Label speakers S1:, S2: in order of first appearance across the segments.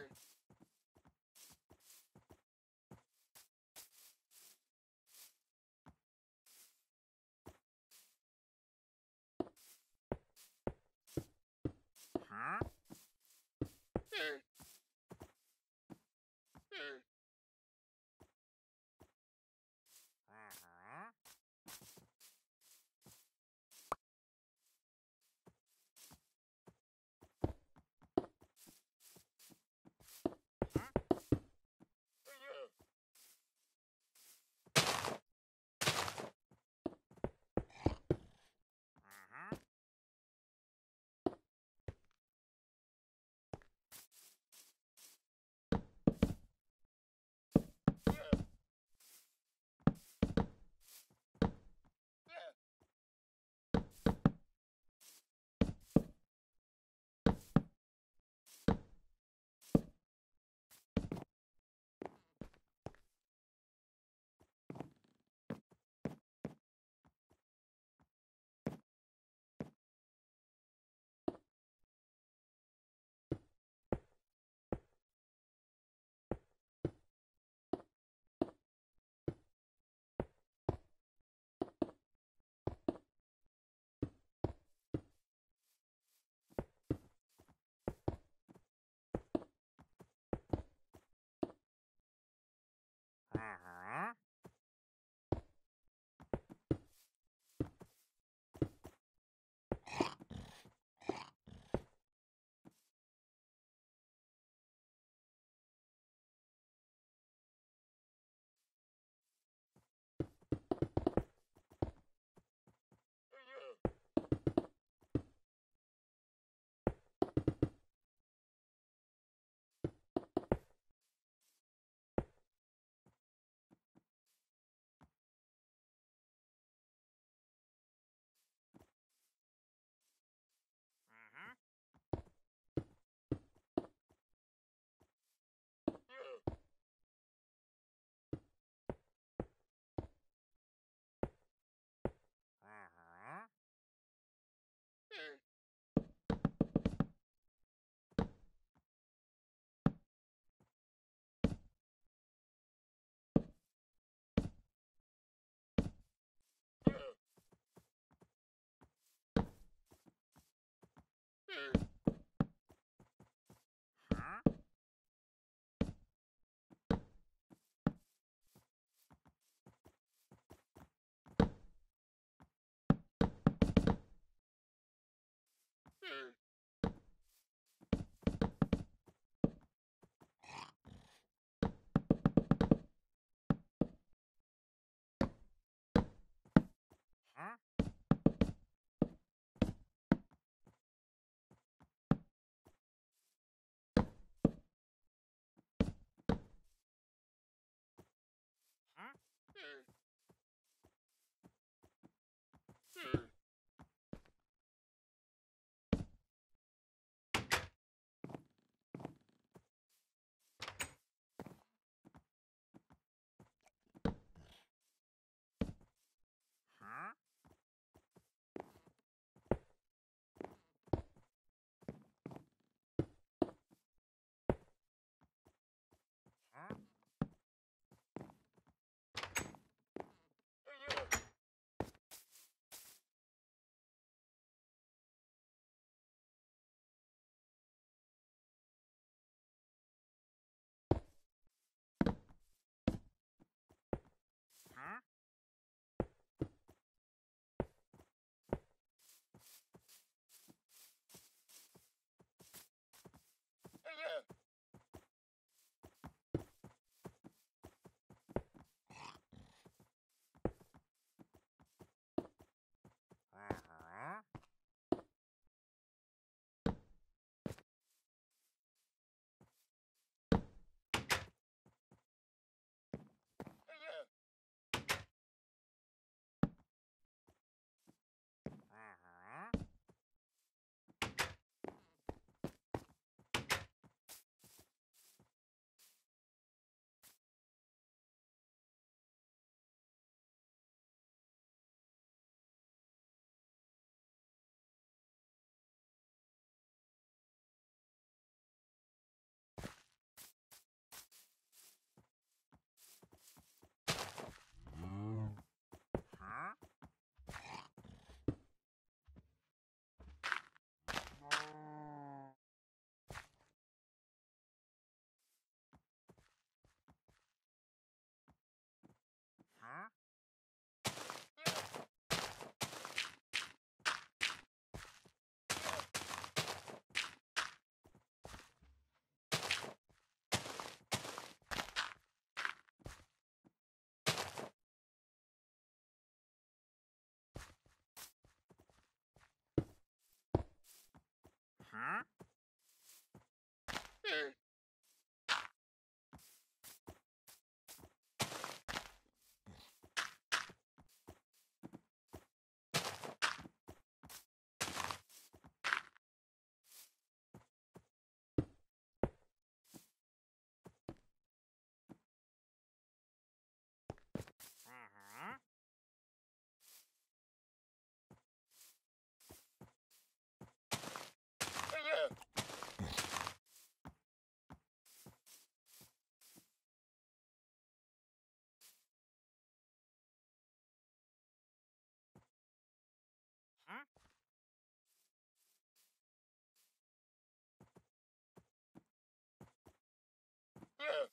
S1: turn. Huh? Turn. Huh? Okay. Huh? Eh. Yeah.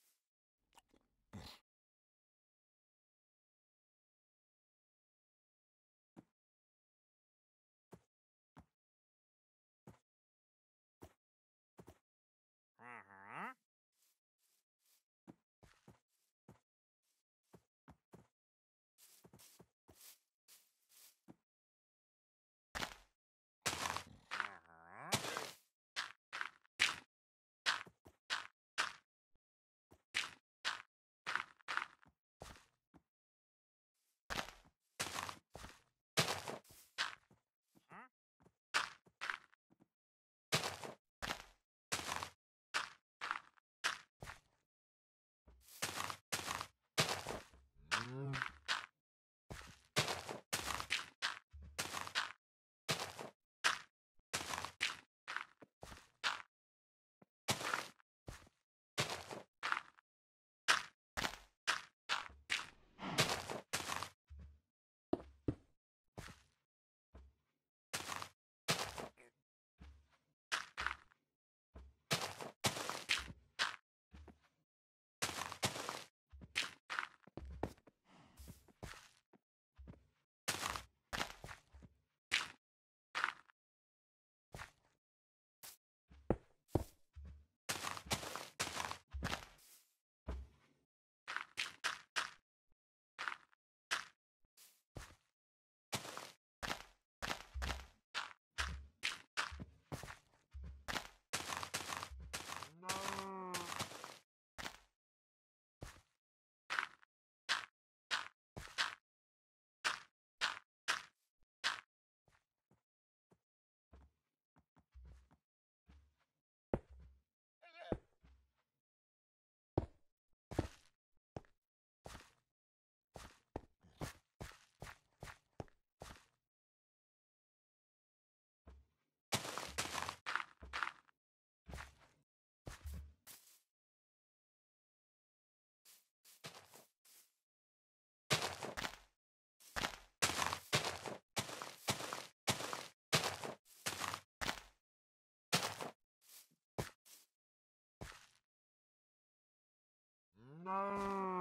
S1: Não!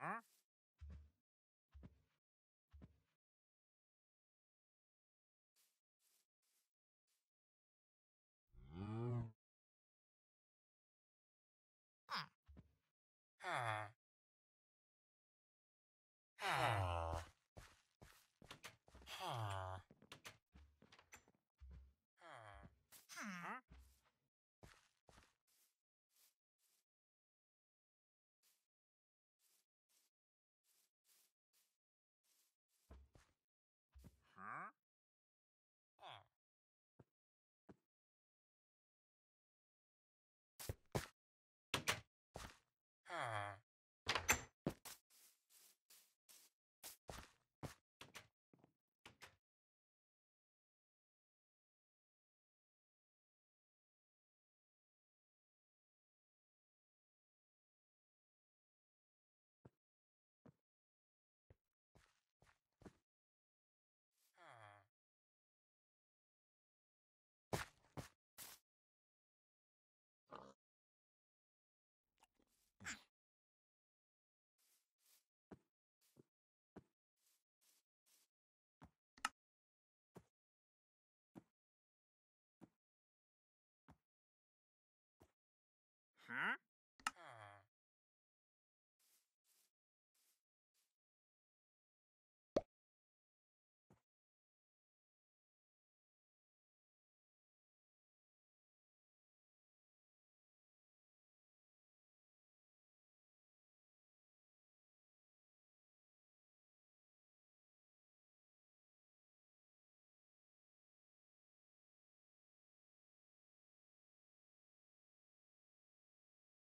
S1: Huh? Huh.